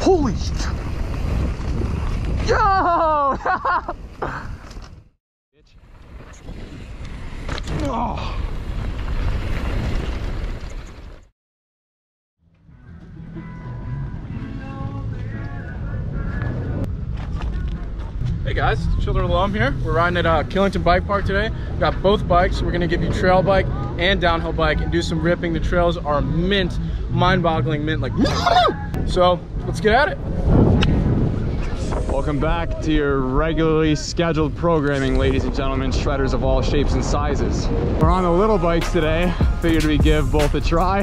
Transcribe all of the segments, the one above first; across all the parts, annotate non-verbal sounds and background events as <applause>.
Holy sh- Yo! oh. Hey guys, Children of the Loam here. We're riding at uh, Killington Bike Park today. We got both bikes. We're gonna give you trail bike and downhill bike and do some ripping. The trails are mint, mind-boggling mint, like <laughs> so. Let's get at it. Welcome back to your regularly scheduled programming, ladies and gentlemen, shredders of all shapes and sizes. We're on the little bikes today. Figured we'd give both a try.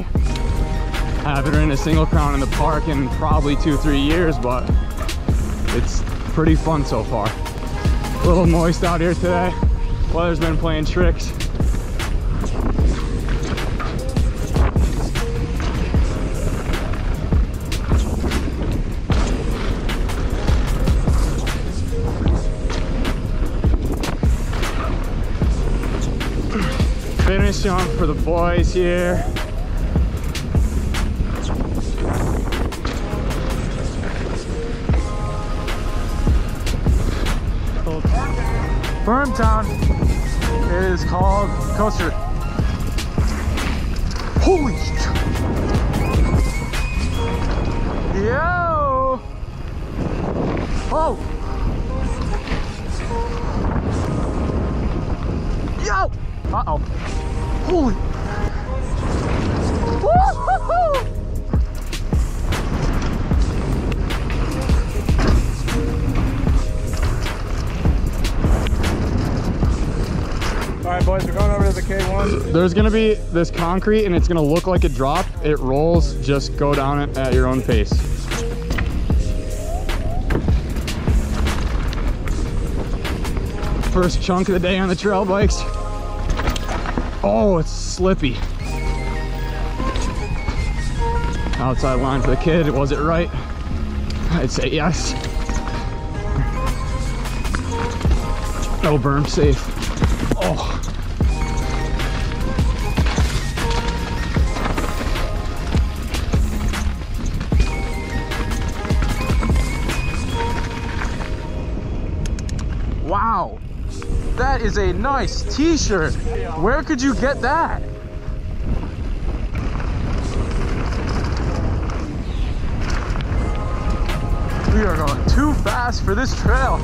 Haven't ridden a single crown in the park in probably two, three years, but it's pretty fun so far. A little moist out here today. Weather's been playing tricks. Finish on for the boys here. Bermtown is called Coaster. Holy Yo! Oh! Yo! Uh-oh. Holy! There's gonna be this concrete and it's gonna look like a drop. It rolls, just go down it at your own pace. First chunk of the day on the trail bikes. Oh, it's slippy. Outside line for the kid, was it right? I'd say yes. No berm safe. Oh. Wow, that is a nice t-shirt. Where could you get that? We are going too fast for this trail.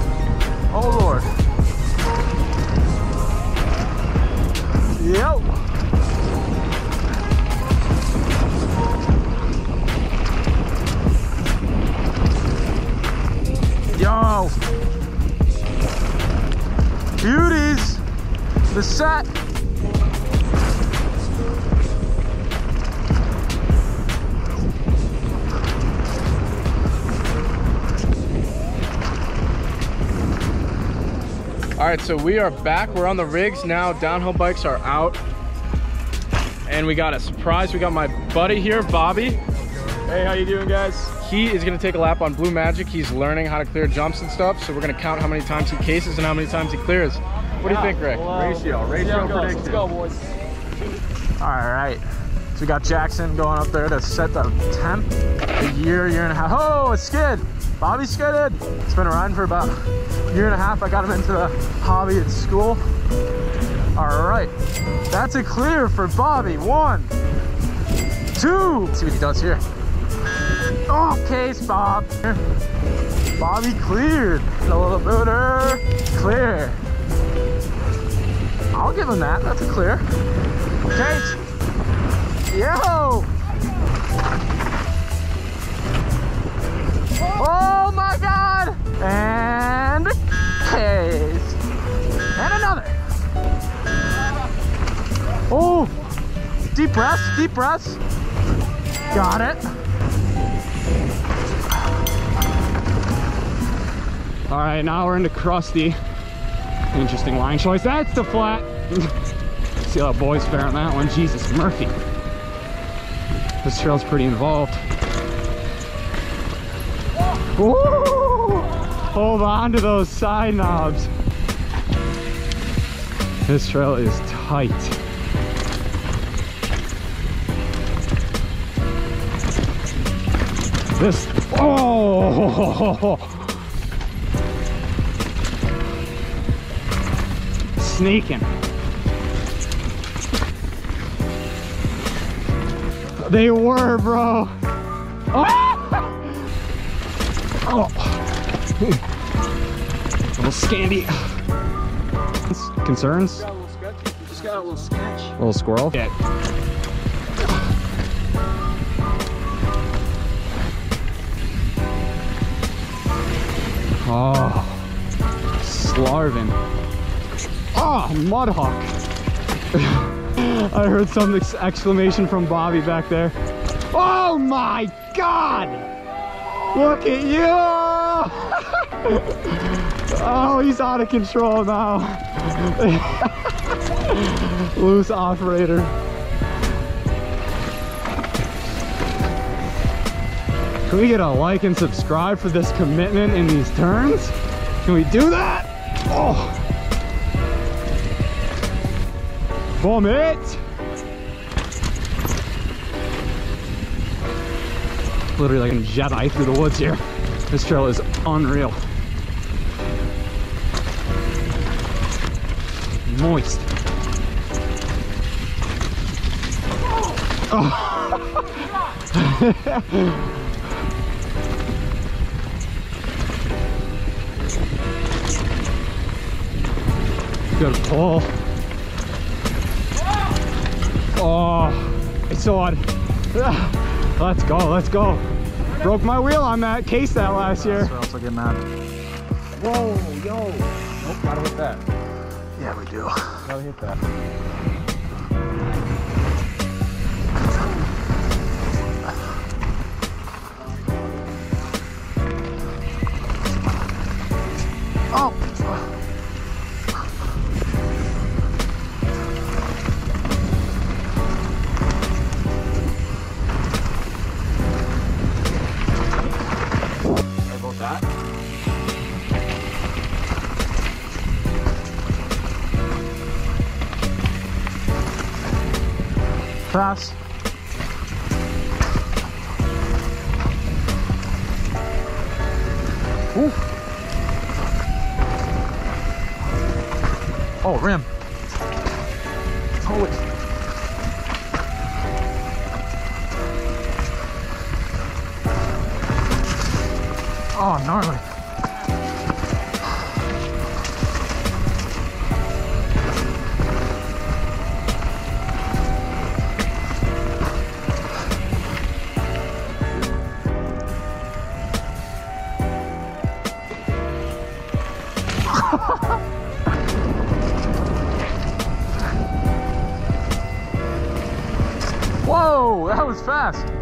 Oh Lord. Yo. Set. All right, so we are back. We're on the rigs now. Downhill bikes are out. And we got a surprise. We got my buddy here, Bobby. Hey, how you doing, guys? He is gonna take a lap on Blue Magic. He's learning how to clear jumps and stuff. So we're gonna count how many times he cases and how many times he clears. What do you think, Rick? Ratio, ratio prediction. Let's go, boys. All right. So we got Jackson going up there to set the temp. A year, year and a half. Oh, a skid. Bobby skidded. It's been riding for about a year and a half. I got him into the hobby at school. All right. That's a clear for Bobby. One, two. Let's see what he does here. Oh, case, Bob. Bobby cleared. A little booter. Clear. I'll give him that. That's clear. Case. Yo! Oh my god! And case. And another. Oh! Deep breaths, deep breaths. Got it. All right, now we're into Krusty. Interesting line choice. That's the flat. <laughs> See how boys fare on that one. Jesus, Murphy. This trail's pretty involved. Woo! Hold on to those side knobs. This trail is tight. This, oh! <laughs> Sneaking. They were, bro. Oh! oh. Little scandy. Concerns? Got a little. Just got a little sketch. A little squirrel? Yeah. Oh, slarvin. Ah, mudhawk. I heard some ex exclamation from Bobby back there. Oh my God! Look at you! <laughs> oh, he's out of control now. <laughs> Loose operator. Can we get a like and subscribe for this commitment in these turns? Can we do that? Oh. Boom it! Literally like a Jedi through the woods here. This trail is unreal. Moist. Oh. <laughs> Good pull. Oh, it's so odd. Ah, let's go, let's go. Broke my wheel on that case that last year. Else I'll get mad. Whoa, yo. Nope, gotta hit that. Yeah, we do. Gotta hit that. Oh! Pass. Ooh. Oh, rim. Holy. Oh, gnarly. Whoa, that was fast.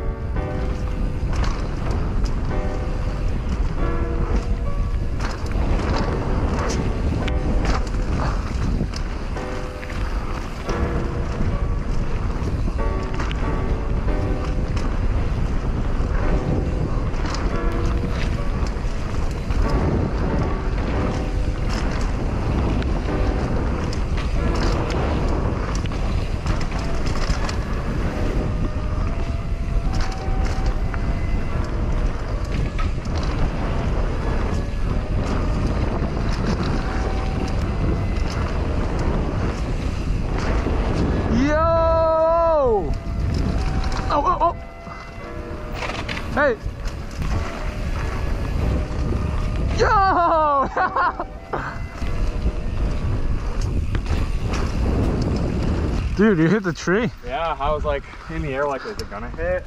Oh, oh! Hey! Yo! <laughs> Dude, you hit the tree. Yeah, I was like in the air like, is it gonna hit?